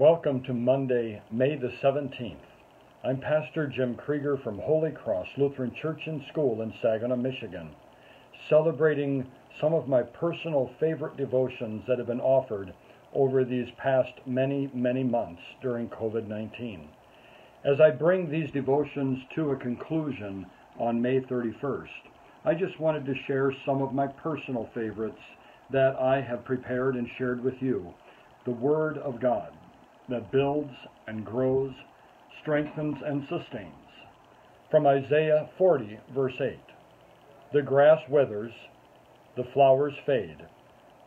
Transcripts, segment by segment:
Welcome to Monday, May the 17th. I'm Pastor Jim Krueger from Holy Cross Lutheran Church and School in Saginaw, Michigan, celebrating some of my personal favorite devotions that have been offered over these past many, many months during COVID 19. As I bring these devotions to a conclusion on May 31st, I just wanted to share some of my personal favorites that I have prepared and shared with you. The Word of God that builds and grows, strengthens and sustains. From Isaiah 40, verse 8 The grass withers, the flowers fade,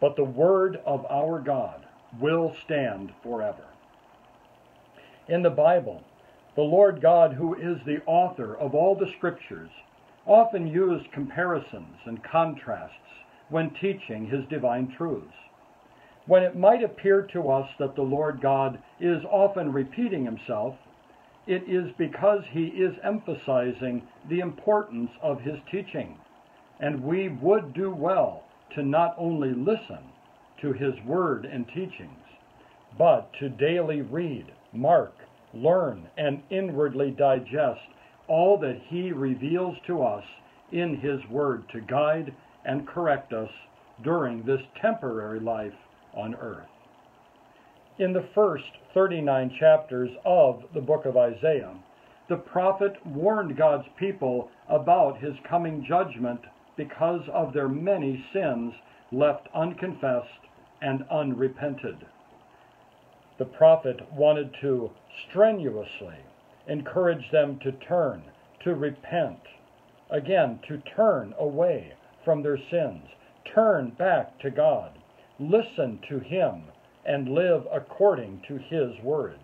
but the Word of our God will stand forever. In the Bible, the Lord God, who is the author of all the Scriptures, often used comparisons and contrasts when teaching his divine truths. When it might appear to us that the Lord God is often repeating himself, it is because he is emphasizing the importance of his teaching, and we would do well to not only listen to his word and teachings, but to daily read, mark, learn, and inwardly digest all that he reveals to us in his word to guide and correct us during this temporary life on earth. In the first 39 chapters of the book of Isaiah, the prophet warned God's people about his coming judgment because of their many sins left unconfessed and unrepented. The prophet wanted to strenuously encourage them to turn, to repent, again, to turn away from their sins, turn back to God, listen to Him, and live according to His words.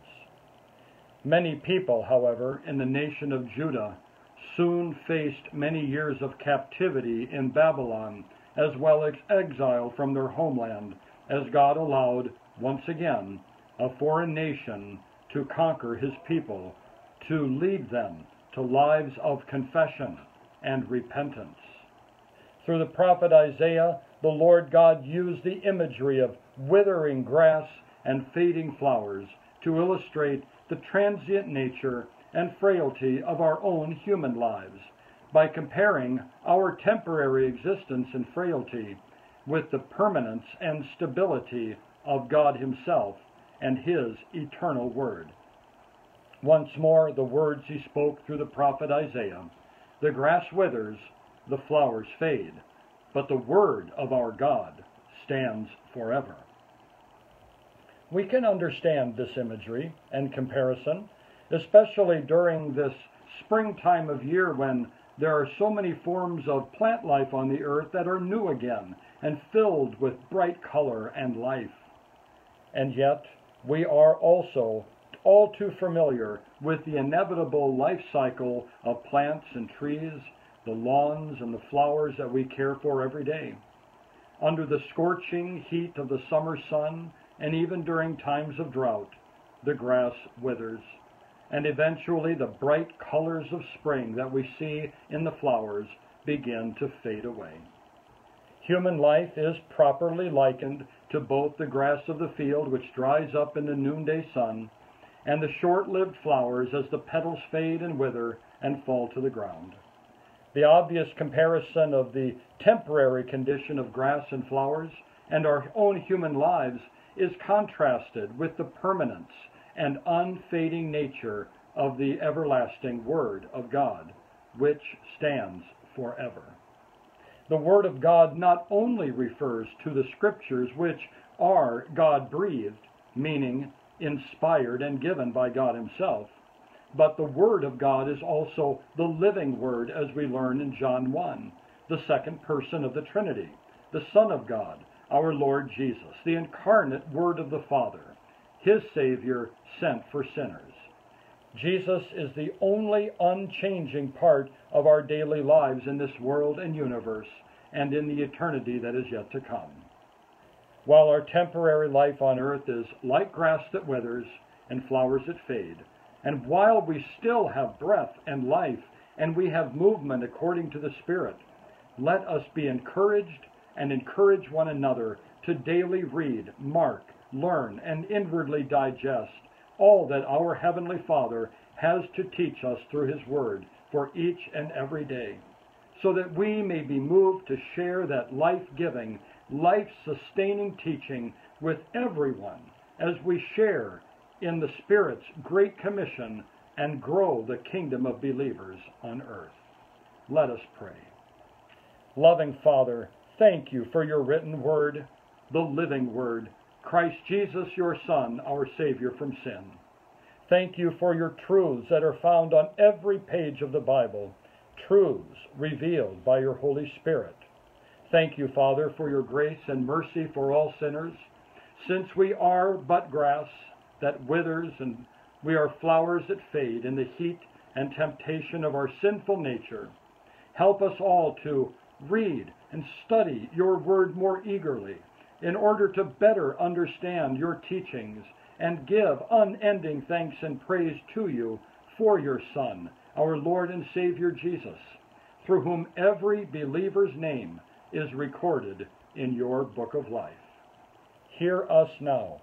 Many people, however, in the nation of Judah soon faced many years of captivity in Babylon, as well as exile from their homeland, as God allowed, once again, a foreign nation to conquer his people, to lead them to lives of confession and repentance. Through the prophet Isaiah, the Lord God used the imagery of withering grass and fading flowers to illustrate the transient nature and frailty of our own human lives by comparing our temporary existence and frailty with the permanence and stability of God Himself and His eternal Word. Once more, the words He spoke through the prophet Isaiah The grass withers, the flowers fade but the Word of our God stands forever. We can understand this imagery and comparison, especially during this springtime of year when there are so many forms of plant life on the earth that are new again and filled with bright color and life. And yet, we are also all too familiar with the inevitable life cycle of plants and trees the lawns and the flowers that we care for every day. Under the scorching heat of the summer sun, and even during times of drought, the grass withers, and eventually the bright colors of spring that we see in the flowers begin to fade away. Human life is properly likened to both the grass of the field, which dries up in the noonday sun, and the short lived flowers as the petals fade and wither and fall to the ground. The obvious comparison of the temporary condition of grass and flowers and our own human lives is contrasted with the permanence and unfading nature of the everlasting Word of God, which stands forever. The Word of God not only refers to the Scriptures, which are God breathed, meaning inspired and given by God Himself, but the Word of God is also the living Word, as we learn in John 1, the second person of the Trinity, the Son of God, our Lord Jesus, the incarnate Word of the Father, His Savior sent for sinners. Jesus is the only unchanging part of our daily lives in this world and universe and in the eternity that is yet to come. While our temporary life on earth is like grass that withers and flowers that fade, and while we still have breath and life, and we have movement according to the Spirit, let us be encouraged and encourage one another to daily read, mark, learn, and inwardly digest all that our Heavenly Father has to teach us through His Word for each and every day, so that we may be moved to share that life giving, life sustaining teaching with everyone as we share in the Spirit's great commission and grow the kingdom of believers on earth. Let us pray. Loving Father, thank you for your written word, the living word, Christ Jesus, your Son, our Savior from sin. Thank you for your truths that are found on every page of the Bible, truths revealed by your Holy Spirit. Thank you, Father, for your grace and mercy for all sinners, since we are but grass that withers and we are flowers that fade in the heat and temptation of our sinful nature. Help us all to read and study your word more eagerly in order to better understand your teachings and give unending thanks and praise to you for your Son, our Lord and Savior Jesus, through whom every believer's name is recorded in your book of life. Hear us now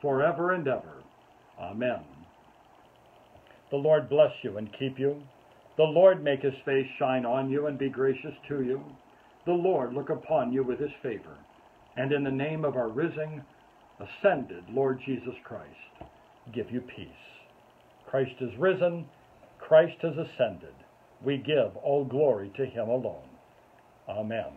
forever and ever. Amen. The Lord bless you and keep you. The Lord make his face shine on you and be gracious to you. The Lord look upon you with his favor. And in the name of our risen, ascended Lord Jesus Christ, give you peace. Christ is risen. Christ has ascended. We give all glory to him alone. Amen.